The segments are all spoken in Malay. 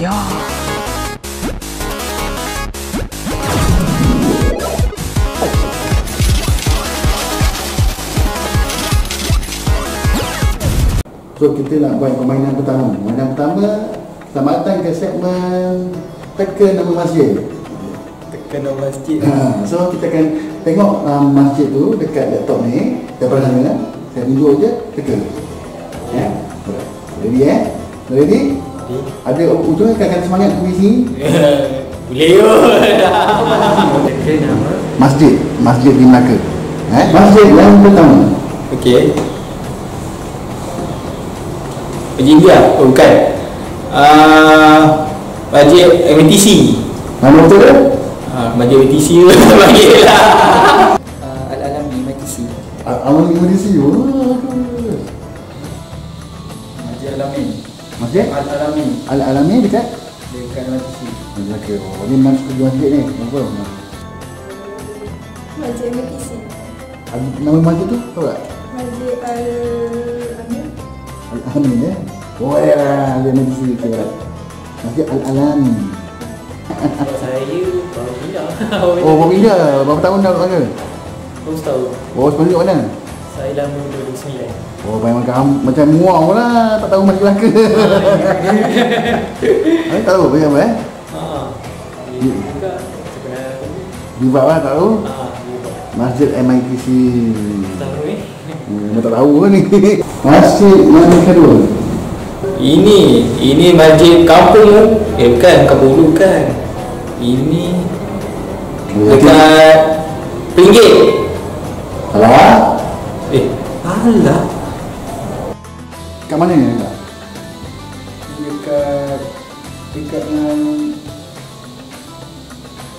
Ya. So kita nak buat permainan pertama. Permainan pertama selamat datang ke segmen teka nama masjid. Tekan nama masjid Ha, so kita akan tengok um, masjid tu dekat laptop ni daripada sana. Saya tunjuk je teka. Ya. Ready eh? Ready? Ada ujung akan semangat di sini. Boleh yo Masjid, masjid di Melaka. Eh? Masjid yang pertama. Okey Masjid India? Oh bukan uh, Masjid MTC Nama betul ke? uh, Masjid MTC tu Masjid lah uh, Al-Alami Awal lima di sini. Oh. Masjid Alamin Masjid Al-Alamin Al-Alami dekat Dekat MTC Melaka. Oh, ni masuk ke masjid ni. Apa? Masjid MTC Ada- Nama masjid tu tahu tak? Masjid Al-Amin Al-Amin ya. Oh ya, dia di sini ke. Masjid Al-Alami. Kalau saya Baru pindah Oh, baru pindah. Berapa tahun dah kat sana? Baru tahu Oh, sebelum kat mana? Saya lama 2009 Oh, memang macam macam muau lah. Tak tahu masjid Melaka. Saya tahu macam apa eh? Haa Ini juga Sebenarnya Dibat lah tak tahu. Haa Masjid MITC. Tahu eh Hmm, Memang tak tahu ni. Masjid yang kedua. Ini, ini masjid kampung Eh bukan, kampung dulu kan Ini dekat Pinggir. Eh, alah Kat mana ni? Dekat Dekat dengan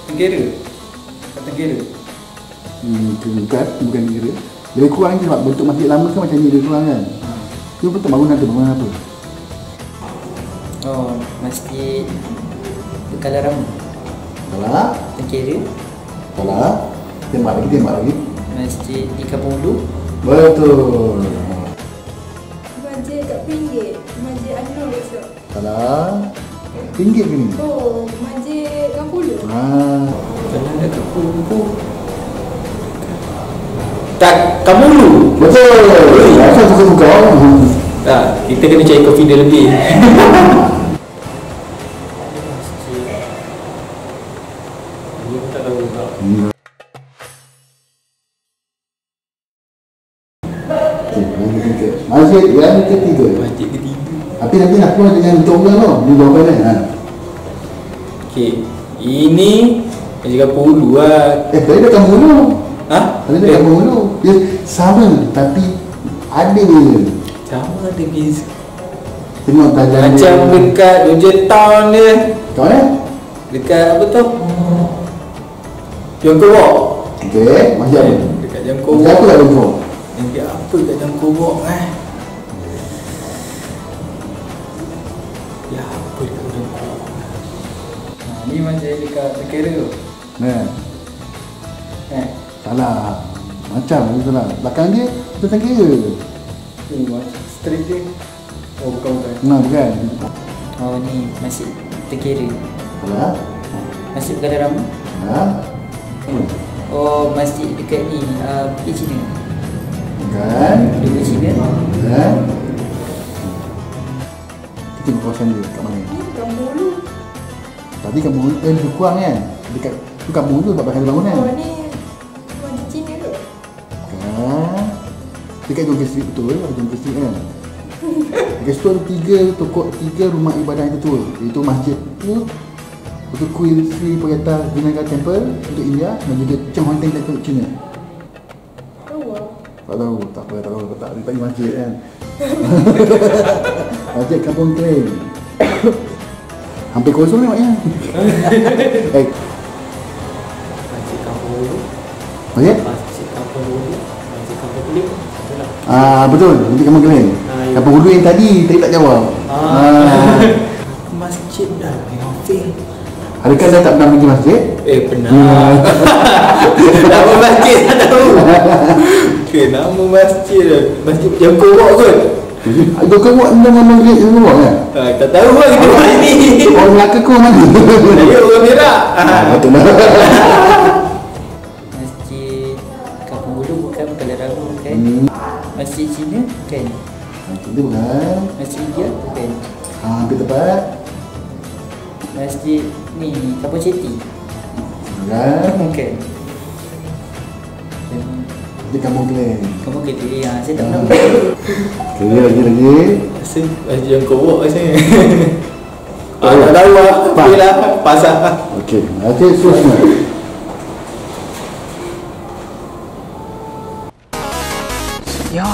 Tenggera Dekat Tenggera Hmm, tu bukan, bukan kira. Lebih kurang je sebab bentuk masjid lama kan macam ni lebih kurang kan. Tu bentuk bangunan tu, bangunan apa? Oh Masjid Bekalaram Salah. Tengkira Salah. Tembak lagi, tembak lagi. Masjid di Kampung Ulu Betul. Masjid kat pinggir Masjid Anur besok Salah. Tinggi ke ni? Oh Masjid Kampulu Ha. Pernah dekat Kumpul Tak, kamu dulu Betul. Asal tu buka. Tak, kita kena cari lebih Dia pun tak tahu tak Okey, yang ketiga. Masjid yang ketiga. Masjid ketiga Tapi nanti nak keluar dengan untuk orang tau. Ni jawapan kan. Ha. Okay, ini Masjid Kampung Ulu lah Eh, tadi dah kamu dulu. Ha? Tadi dah kamu dulu. Dia sama tapi ada beza. Sama ada beza Tengok tajam Macam dekat Doja Town dia Kat mana? Dekat apa tu? Jangkau Walk Okey, masjid apa? Dekat Jangkau Masjid apa Walk kat Bengkok? Dia apa kat Jangkau Walk eh? Ya apa dekat Jangkau Walk ha, Ni masjid dekat Tekera tu Nah, Eh salah. Macam ni salah. Belakang dia kita tengkira. Ni masjid street dia Oh bukan bukan Nah, bukan. Oh ni Masjid Tengkira Salah. Masjid Bekalaram Salah. Oh masjid dekat ni uh, Bukit Cina Bukit Cina Bukan. Kita tengok kawasan dia kat mana. Ni Kampulu Tadi kamu eh, lebih kurang kan? Dekat tu kamu tu tak pakai bangunan. Oh ni Cina? Kan? Dekat Jogja Street betul, ada Jogja Street kan? Dekat situ ada tiga toko, tiga rumah ibadah yang tertua Iaitu masjid tu Itu Queen Sri Payata Vinayagar Temple untuk India Dan juga Chong Hong Teng Temple untuk China Oh wow Tak tahu, tak apa, tak tahu, tak tahu, tak masjid kan. Masjid Kampung Kling Hampir kosong ni. Maknya Eh, Masjid Kampung Ulu masjid? Masjid Kampung Ulu Masjid Kampung Kulit. Betul Ah betul, Masjid Kampung Kling Ah, ya. Kampung yang tadi, tadi tak jawab. Ah. Masjid dah Hafil Adakah anda tak pernah pergi masjid? Eh pernah. Hmm. Nama masjid tak tahu Okay nama masjid Masjid Jangkau Walk kot Kau kau buat nama-nama Great semua kan? Ah, tak tahu lah kita buat ni. Orang Melaka kau mana? Saya orang Perak. Ah, betul lah. Masjid Kampung Bulu bukan Ramu bukan Hmm. Masjid Cina bukan Itu bukan. Masjid India bukan Ha, hampir tepat. Masjid ni Kampung Ceti Bukan. bukan di kampung kelen. Kampung kelen ya, saya tak ah. nak Kerja lagi lagi. Saya yang kau buat saya. Oh, ada ada lah, pasal. Lah, pasar. Okey, nanti susah. Ya.